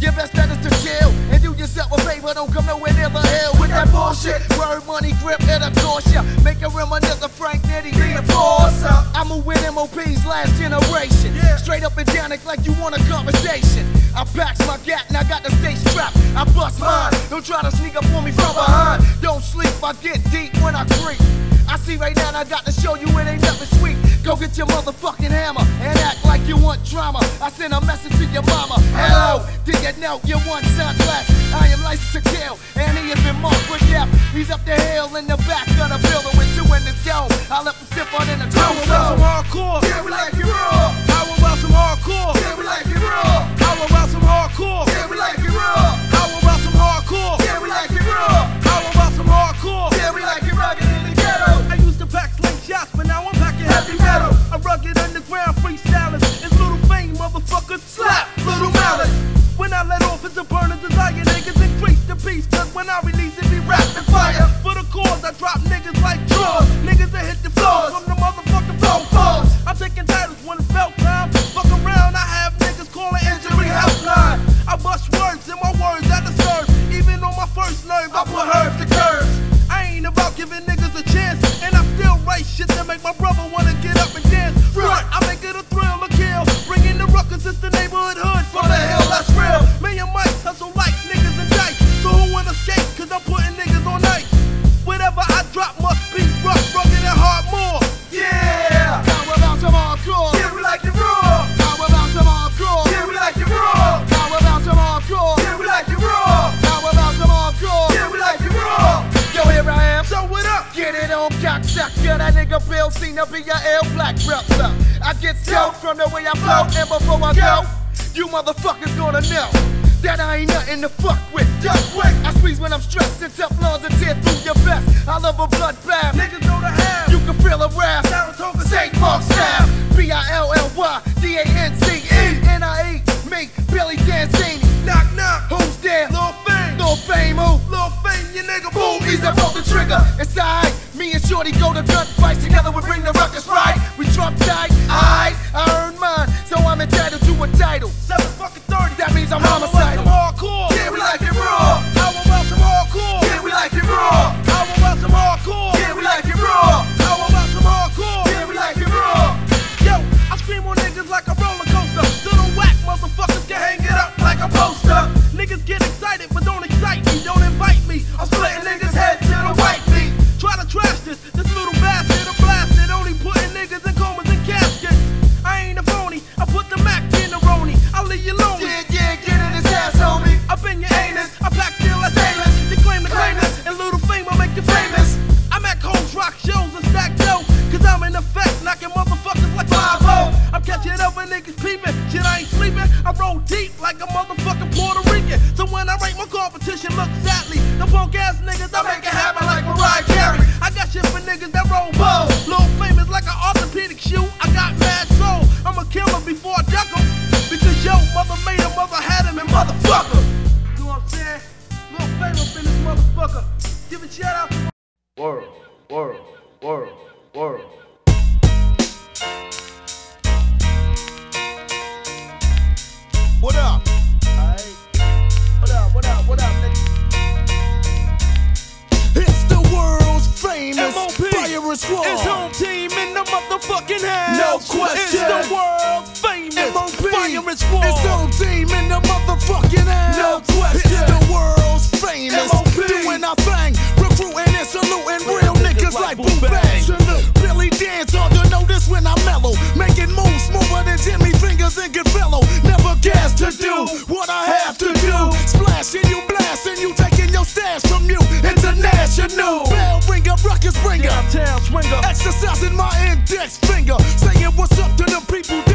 Your best bet is to chill and do yourself a favor. Don't come nowhere near the hill with that bullshit. Word, money, grip, it absorbs ya. Make a reminisce another Frank Nitti, the. I'ma win MOP's last generation. Yeah. Straight up and down, it's like you want a conversation. I packs my gat and I got the stage strapped. I bust mine. Don't try to sneak up on me from behind. Don't sleep, I get deep when I creep. See right now I got to show you it ain't nothing sweet. Go get your motherfucking hammer and act like you want drama. I send a message to your mama. Hello, did you know you want sunglass? I am licensed to kill and he has been marked with death. He's up the hill in the back cocksucker. That nigga Bill to be your L black brother. I get stoked from the way I flow, and before I go, you motherfuckers gonna know that I ain't nothing to fuck with. Duck quick. I squeeze when I'm stressed and Teflons and tear through your vest. I love a bloodbath. Niggas know the half. You can feel a wrath. Saratoga St. Mark style. B I L L Y D A N C E N I E. Me, Billy Dancini. Shorty go to gunfights together. We bring the peeping, shit I ain't sleeping. I roll deep like a motherfucking Puerto Rican. So when I rate my competition, look sadly. The punk ass niggas, I make it happen like Mariah Carey. I got shit for niggas that roll bow. Little famous like an orthopedic shoe. I got mad soul. I'm a killer before I duck 'em. Because yo, mother made him, mother had him, and motherfucker. You know what I'm saying? Little famous in this motherfucker. Give a shout out to world, Squad. It's home team in the motherfucking house. No question. my index finger, saying what's up to the people